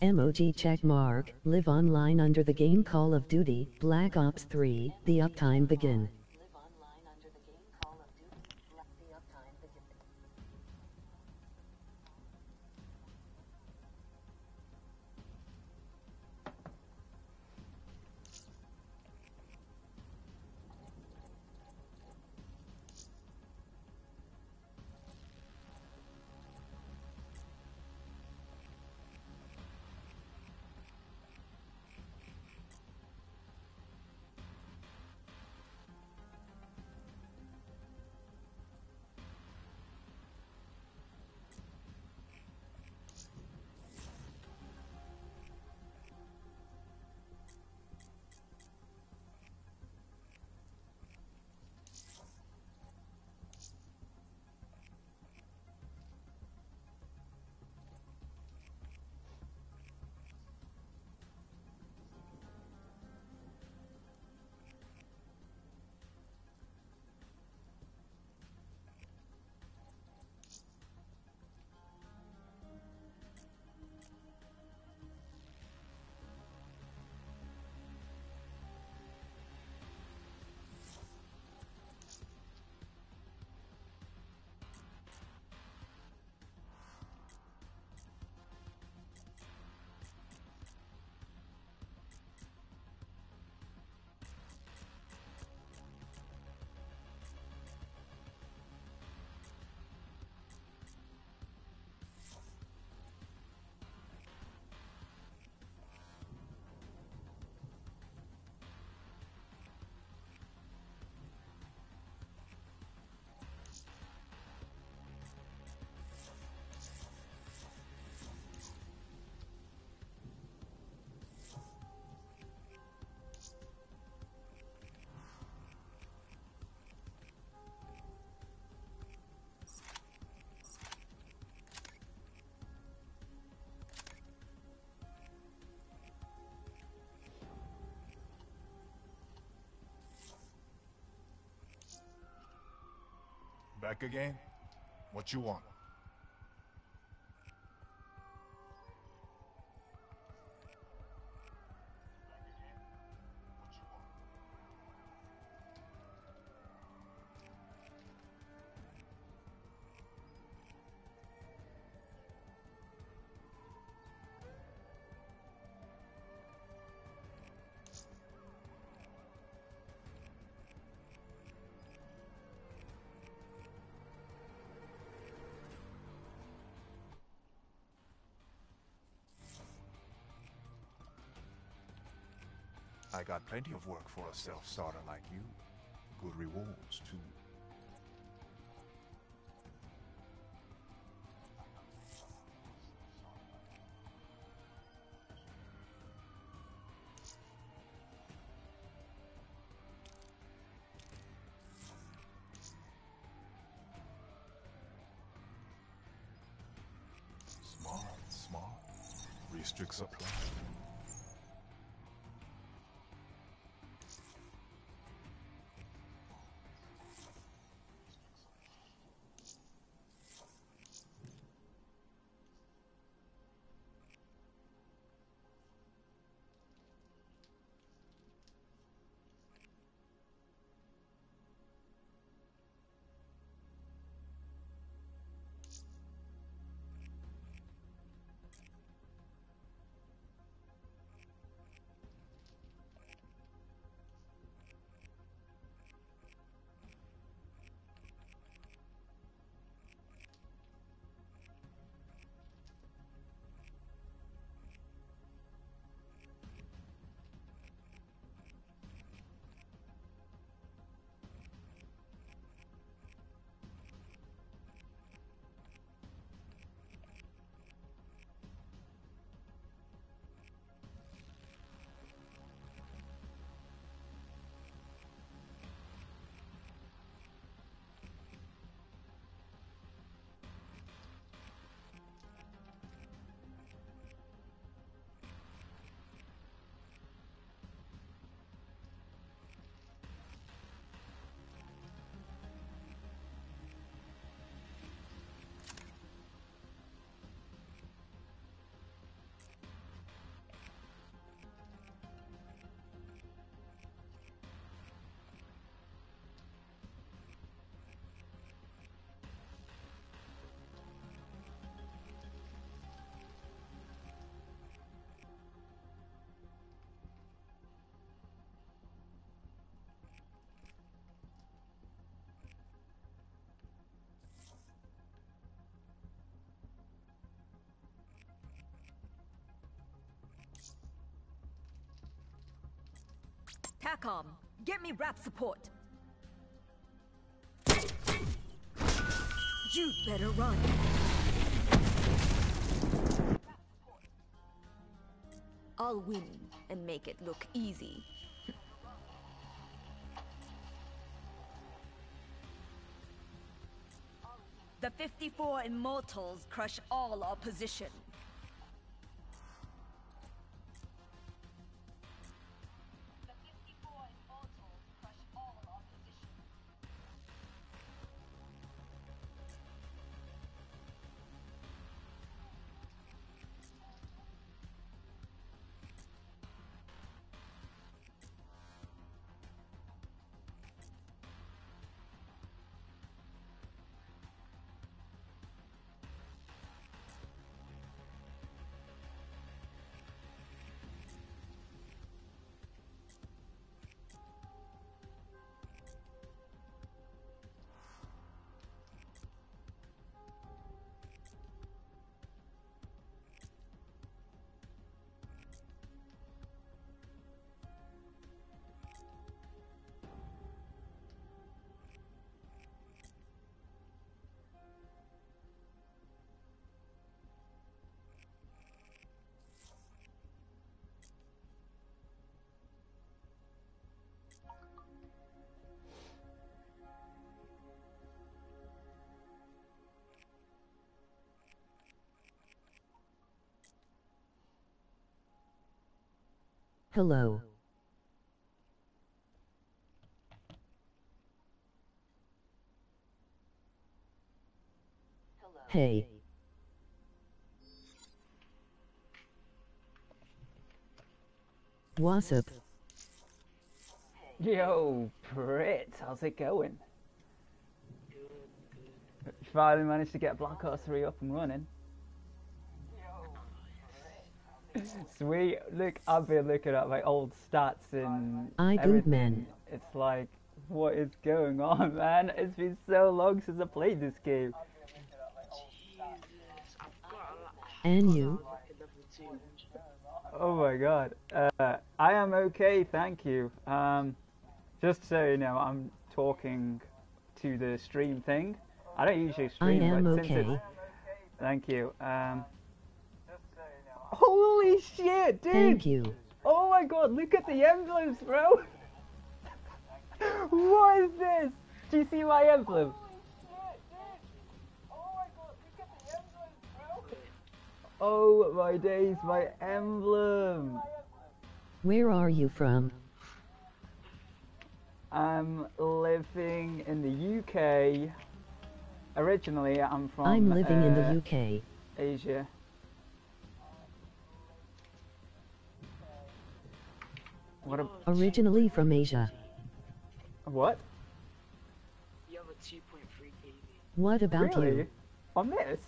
Emoji check mark. Live online under the game Call of Duty, Black Ops 3, the uptime begin. Back again? What you want? I got plenty of work for a self-starter like you. Good rewards, too. TACOM, get me rap support. You'd better run. I'll win and make it look easy. The 54 Immortals crush all opposition. Hello. Hey. What's up? Yo, Brit, how's it going? Finally managed to get Black Ops 3 up and running. Sweet. Look, I've been looking at my old stats and I everything. man. It's like, what is going on, man? It's been so long since I played this game. And you? Oh my god. Uh, I am okay, thank you. Um, just so you know, I'm talking to the stream thing. I don't usually I stream, am but since okay. it's... Thank you. Um, holy shit, dude! Thank you. Oh my god, look at the emblems, bro! what is this? Do you see my emblem? Oh my days, my emblem! Where are you from? I'm living in the UK. Originally, I'm from. I'm living in uh, the UK. Asia. What a Originally from Asia. what? You have a 2.3 KB What about really? you? On this?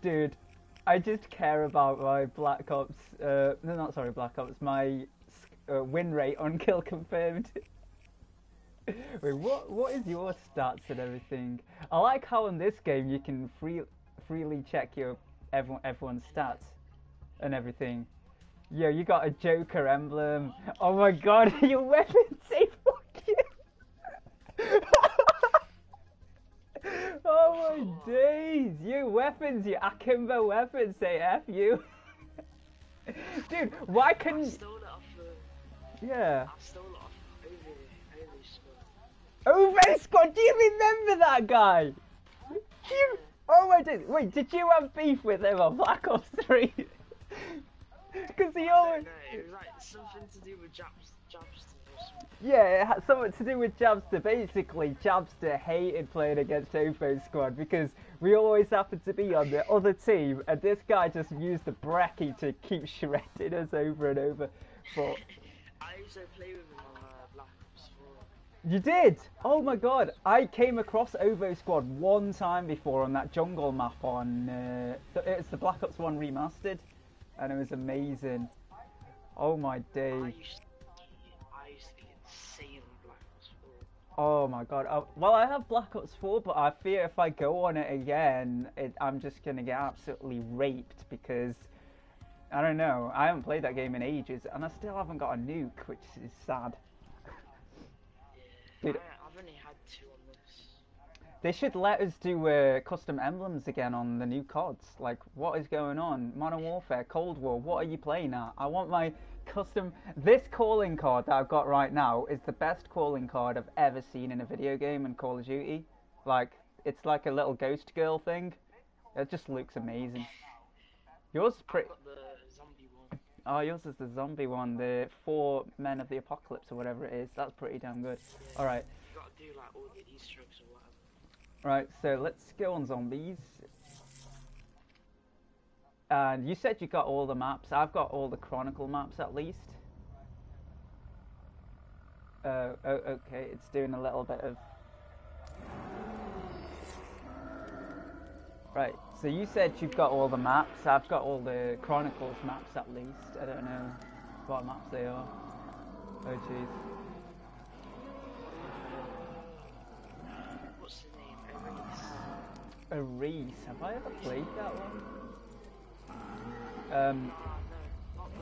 Dude, I just care about my Black Ops. Uh, no, not sorry, Black Ops. My uh, win rate on kill confirmed. Wait, what? What is your stats and everything? I like how in this game you can free, freely check your everyone everyone's stats and everything. Yo, you got a Joker emblem. Oh my God, your weapons say fuck you. oh my days! Your weapons, your Akimbo weapons say F you. Dude, why I couldn't. stole it off the. Yeah. I stole it off over over score. OVO Squad, do you remember that guy? Do you... Oh my days! Wait, did you have beef with him on Black Ops 3? Because he always. no, it was like something to do with Jabs, Jabster. Yeah, it had something to do with Jabster. Basically, Jabster hated playing against OVO Squad because we always happened to be on the other team, and this guy just used the Brecci to keep shredding us over and over. But I play with him on uh, Black Ops 4. You did! Oh my god, I came across OVO Squad one time before on that jungle map on. Uh, it's the Black Ops 1 remastered, and it was amazing. Oh my I days. used, I used to be insane on Black Ops 4. Oh my god. Uh, well, I have Black Ops 4, but I fear if I go on it again, it, I'm just gonna get absolutely raped because I don't know. I haven't played that game in ages, and I still haven't got a nuke, which is sad. Dude. I, I've only had two on this. They should let us do uh, custom emblems again on the new CODs. Like, what is going on? Modern Warfare, Cold War, what are you playing at? I want my custom. This calling card that I've got right now is the best calling card I've ever seen in a video game in Call of Duty. Like, it's like a little ghost girl thing. It just looks amazing. Yours is pretty. the zombie one. Oh, yours is the zombie one, the Four Men of the Apocalypse or whatever it is. That's pretty damn good. Yeah. All right. You gotta do like all the Easter eggs or whatever. Right, so let's go on zombies. And you said you got all the maps. I've got all the Chronicle maps at least. Uh, oh, okay, it's doing a little bit of. Right, so you said you've got all the maps. I've got all the Chronicles maps at least. I don't know what maps they are. Oh, jeez. What's the name? Erase. Erase. Have I ever played that one? Um, Ah, no, not the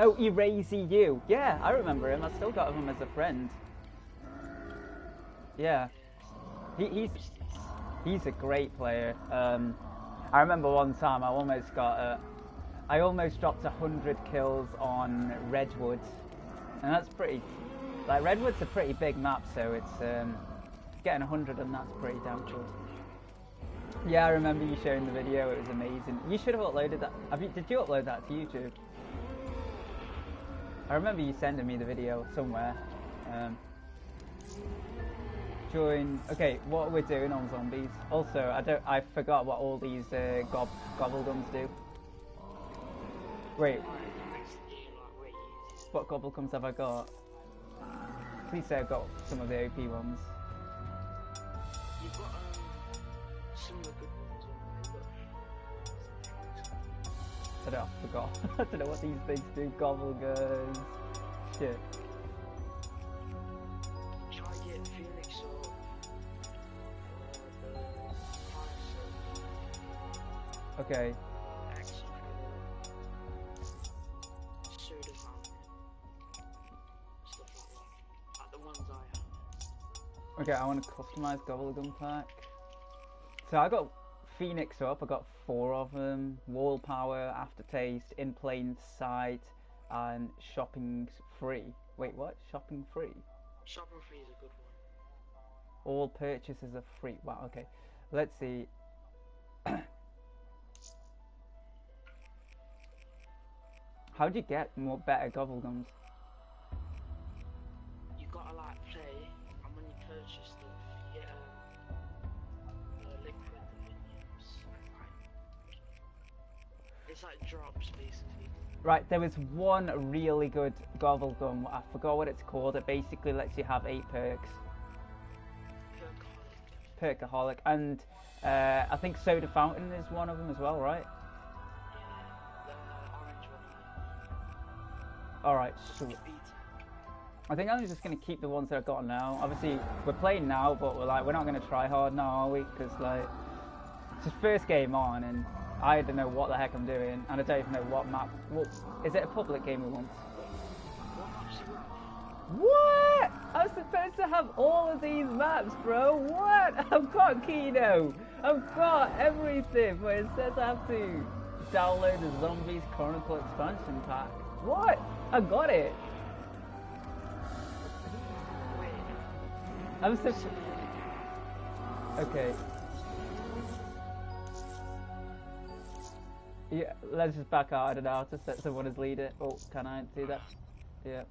one. oh, Erase EU. Yeah, I remember him. I still got him as a friend. Yeah, he, he's he's a great player. Um, I remember one time I almost got a, I almost dropped hundred kills on Redwood, and that's pretty. Like Redwood's a pretty big map, so it's um, getting hundred and that's pretty damn cool. Yeah, I remember you showing the video. It was amazing. You should have uploaded that. Have you, did you upload that to YouTube? I remember you sending me the video somewhere. Um, join. Okay, what we're doing on zombies. Also, I don't. I forgot what all these uh, gob gobblegums do. Wait, what gobblegums have I got? Please say I've got some of the OP ones. You've got some of the good ones I don't I forgot. I don't know what these things do. Gobblegums. Shit. Have. Okay, I want to customize Gobblegum pack. So I got Phoenix up. I got four of them: Wall Power, Aftertaste, In Plain Sight, and Shopping Free. Wait, what? Shopping Free? Shopping Free is a good one. All purchases are free. Wow. Okay. Let's see. How do you get more better Gobblegums? You gotta like play, and when you purchase stuff, you get um, uh, liquid divinium. It's like drops basically. Right, there was one really good Gobblegum. I forgot what it's called. It basically lets you have eight perks. Perkaholic. Perkaholic, and uh, I think Soda Fountain is one of them as well, right? One. All right, sweet. I think I'm just gonna keep the ones that I've got now. Obviously, we're playing now, but we're like we're not gonna try hard now, are we? Because like it's the first game on, and I don't know what the heck I'm doing, and I don't even know what map. Is it? A public game we want? What? I'm supposed to have all of these maps, bro. What? I've got Kino. I've got everything, but it says I have to download the Zombies Chronicle expansion pack. What? I got it. I'm so. Okay. Yeah, let's just back out. I don't know how to set someone as leader. Oh, can I do that? Yeah.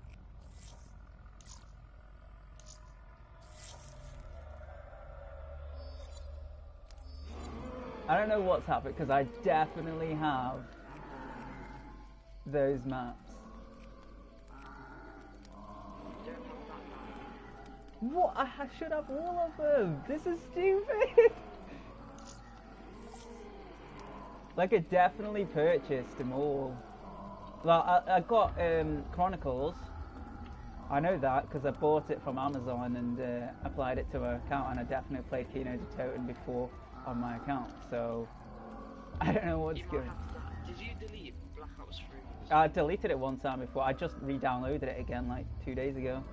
I don't know what's happened because I definitely have those maps. you don't have that map. What? I should have all of them. This is stupid. like I definitely purchased them all. Well, I, I got um, Chronicles. I know that because I bought it from Amazon and uh, applied it to my account, and I definitely played Kino der Toten before on my account. So I don't know what's You going. have. Did you delete Black Ops 3? I deleted it one time before. I just re-downloaded it again like two days ago.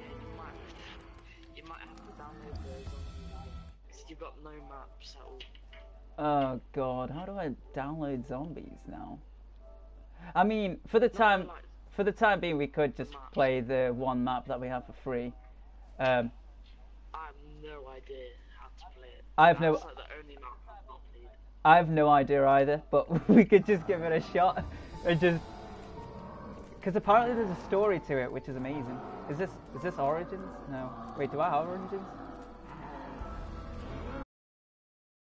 Yeah, you might. You might have to download those because you've got no maps at all. Oh god, how do I download zombies now? I mean, for the Not time like- for the time being, we could just Maps. play the one map that we have for free. Um, I have no idea how to play it. I have no- That's like the only map I've not played. I have no idea either, but we could just give it a shot and just because apparently there's a story to it, which is amazing. Is this is this Origins? No. Wait, do I have Origins?